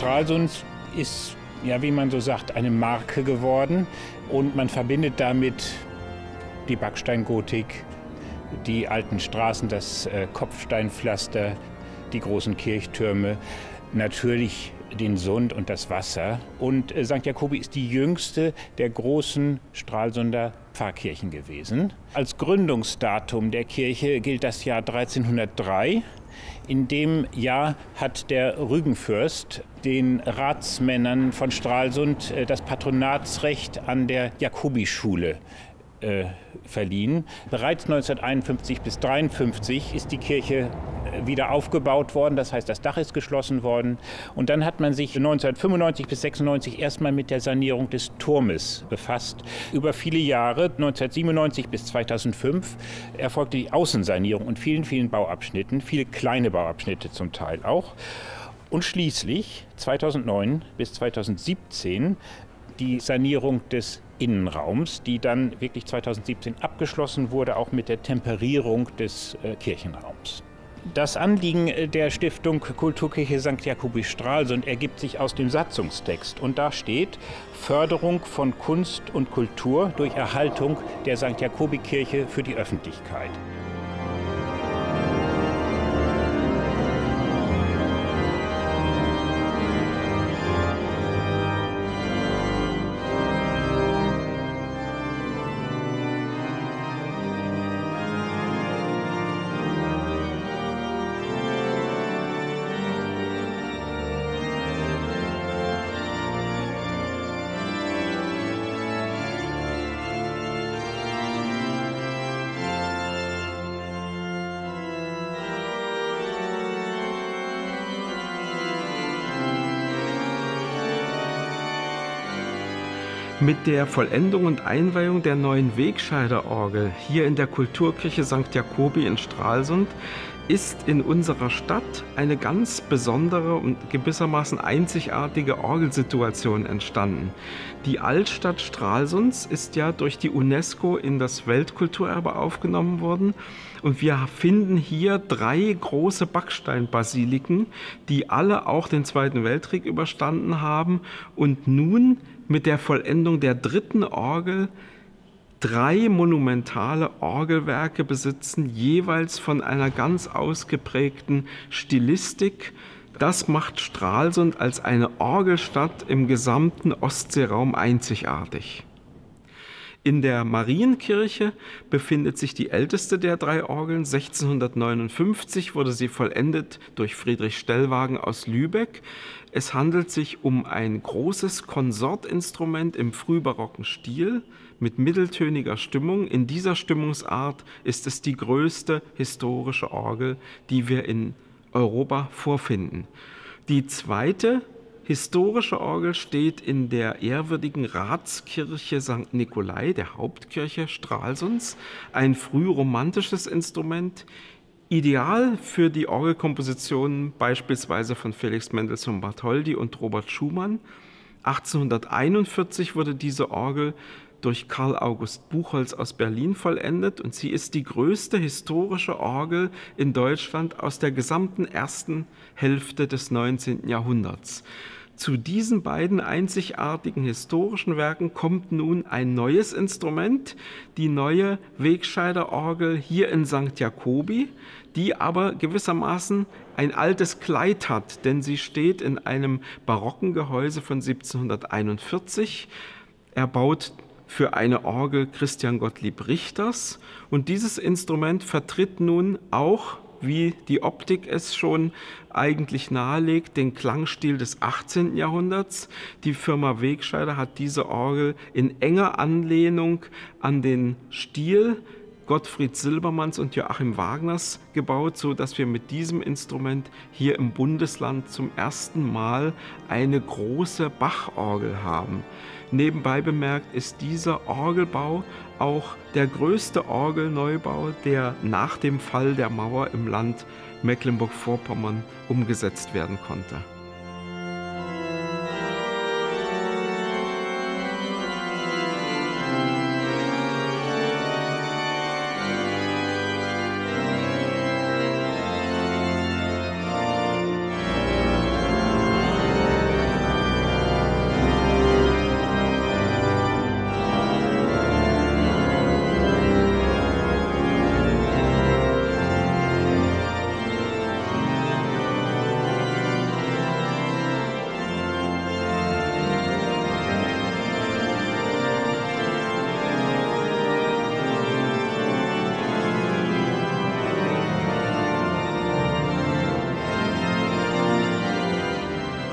Stralsund ist, ja, wie man so sagt, eine Marke geworden und man verbindet damit die Backsteingotik, die alten Straßen, das äh, Kopfsteinpflaster, die großen Kirchtürme, natürlich den Sund und das Wasser. Und äh, St. Jakobi ist die jüngste der großen Stralsunder Pfarrkirchen gewesen. Als Gründungsdatum der Kirche gilt das Jahr 1303. In dem Jahr hat der Rügenfürst den Ratsmännern von Stralsund äh, das Patronatsrecht an der Jakobischule äh, verliehen. Bereits 1951 bis 1953 ist die Kirche äh, wieder aufgebaut worden, das heißt, das Dach ist geschlossen worden. Und dann hat man sich 1995 bis 96 erstmal mit der Sanierung des Turmes befasst. Über viele Jahre, 1997 bis 2005, erfolgte die Außensanierung und vielen, vielen Bauabschnitten, viele kleine Bauabschnitte zum Teil auch. Und schließlich 2009 bis 2017 die Sanierung des Innenraums, die dann wirklich 2017 abgeschlossen wurde, auch mit der Temperierung des äh, Kirchenraums. Das Anliegen äh, der Stiftung Kulturkirche St. Jakobi Stralsund ergibt sich aus dem Satzungstext und da steht Förderung von Kunst und Kultur durch Erhaltung der St. Jakobi Kirche für die Öffentlichkeit. Mit der Vollendung und Einweihung der neuen Wegscheiderorgel hier in der Kulturkirche St. Jakobi in Stralsund ist in unserer Stadt eine ganz besondere und gewissermaßen einzigartige Orgelsituation entstanden. Die Altstadt Stralsunds ist ja durch die UNESCO in das Weltkulturerbe aufgenommen worden und wir finden hier drei große Backsteinbasiliken, die alle auch den Zweiten Weltkrieg überstanden haben und nun mit der Vollendung der dritten Orgel drei monumentale Orgelwerke besitzen, jeweils von einer ganz ausgeprägten Stilistik. Das macht Stralsund als eine Orgelstadt im gesamten Ostseeraum einzigartig. In der Marienkirche befindet sich die älteste der drei Orgeln. 1659 wurde sie vollendet durch Friedrich Stellwagen aus Lübeck. Es handelt sich um ein großes Konsortinstrument im frühbarocken Stil mit mitteltöniger Stimmung. In dieser Stimmungsart ist es die größte historische Orgel, die wir in Europa vorfinden. Die zweite historische Orgel steht in der ehrwürdigen Ratskirche St. Nikolai, der Hauptkirche Stralsunds, ein frühromantisches Instrument, ideal für die Orgelkompositionen beispielsweise von Felix Mendelssohn Bartholdy und Robert Schumann. 1841 wurde diese Orgel durch Karl August Buchholz aus Berlin vollendet und sie ist die größte historische Orgel in Deutschland aus der gesamten ersten Hälfte des 19. Jahrhunderts. Zu diesen beiden einzigartigen historischen Werken kommt nun ein neues Instrument, die neue Wegscheider-Orgel hier in St. Jakobi, die aber gewissermaßen ein altes Kleid hat, denn sie steht in einem barocken Gehäuse von 1741, erbaut für eine Orgel Christian Gottlieb Richters. Und dieses Instrument vertritt nun auch wie die Optik es schon eigentlich nahelegt, den Klangstil des 18. Jahrhunderts. Die Firma Wegscheider hat diese Orgel in enger Anlehnung an den Stil Gottfried Silbermanns und Joachim Wagners gebaut, so dass wir mit diesem Instrument hier im Bundesland zum ersten Mal eine große Bachorgel haben. Nebenbei bemerkt ist dieser Orgelbau auch der größte Orgelneubau, der nach dem Fall der Mauer im Land Mecklenburg-Vorpommern umgesetzt werden konnte.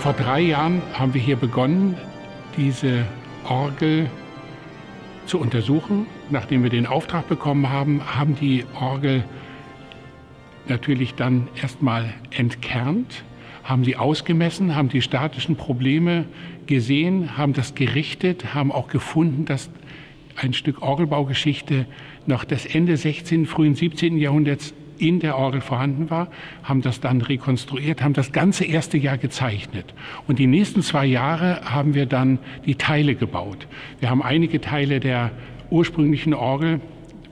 Vor drei Jahren haben wir hier begonnen, diese Orgel zu untersuchen. Nachdem wir den Auftrag bekommen haben, haben die Orgel natürlich dann erstmal entkernt, haben sie ausgemessen, haben die statischen Probleme gesehen, haben das gerichtet, haben auch gefunden, dass ein Stück Orgelbaugeschichte noch des Ende 16., frühen 17. Jahrhunderts in der Orgel vorhanden war, haben das dann rekonstruiert, haben das ganze erste Jahr gezeichnet. Und die nächsten zwei Jahre haben wir dann die Teile gebaut. Wir haben einige Teile der ursprünglichen Orgel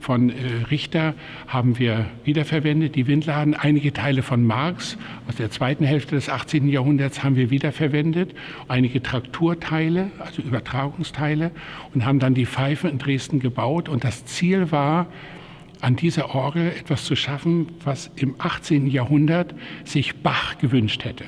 von äh, Richter haben wir wiederverwendet, die Windladen. Einige Teile von Marx aus der zweiten Hälfte des 18. Jahrhunderts haben wir wiederverwendet. Einige Trakturteile, also Übertragungsteile und haben dann die Pfeife in Dresden gebaut. Und das Ziel war, an dieser Orgel etwas zu schaffen, was im 18. Jahrhundert sich Bach gewünscht hätte.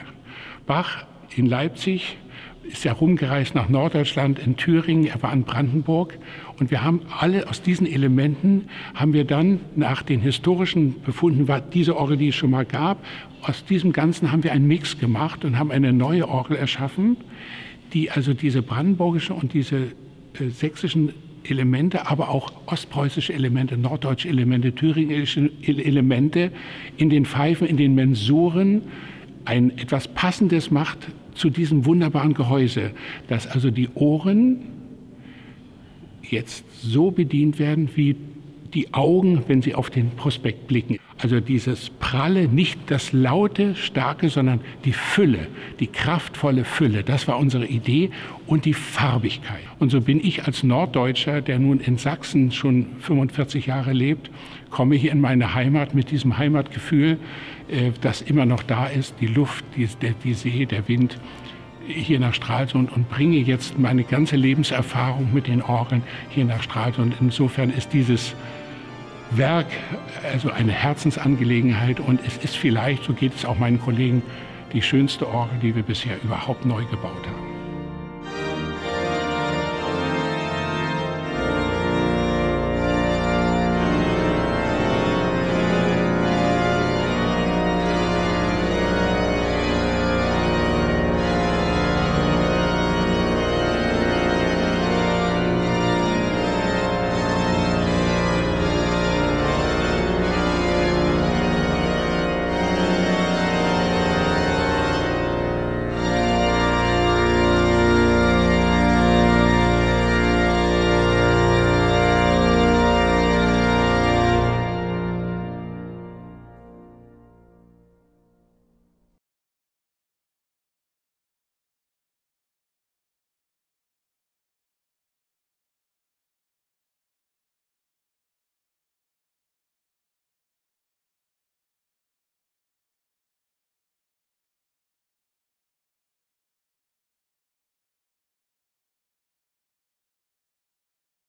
Bach in Leipzig ist ja rumgereist nach Norddeutschland, in Thüringen, er war in Brandenburg. Und wir haben alle aus diesen Elementen, haben wir dann nach den historischen Befunden, war diese Orgel, die es schon mal gab, aus diesem Ganzen haben wir einen Mix gemacht und haben eine neue Orgel erschaffen, die also diese brandenburgische und diese äh, sächsischen Elemente, aber auch ostpreußische Elemente, norddeutsche Elemente, thüringische Elemente in den Pfeifen, in den Mensuren ein etwas Passendes macht zu diesem wunderbaren Gehäuse, dass also die Ohren jetzt so bedient werden wie die Augen, wenn sie auf den Prospekt blicken. Also dieses Pralle, nicht das Laute, Starke, sondern die Fülle, die kraftvolle Fülle. Das war unsere Idee und die Farbigkeit. Und so bin ich als Norddeutscher, der nun in Sachsen schon 45 Jahre lebt, komme hier in meine Heimat mit diesem Heimatgefühl, äh, das immer noch da ist, die Luft, die, die See, der Wind hier nach Stralsund und bringe jetzt meine ganze Lebenserfahrung mit den Orgeln hier nach Stralsund. Insofern ist dieses Werk, also eine Herzensangelegenheit und es ist vielleicht, so geht es auch meinen Kollegen, die schönste Orgel, die wir bisher überhaupt neu gebaut haben.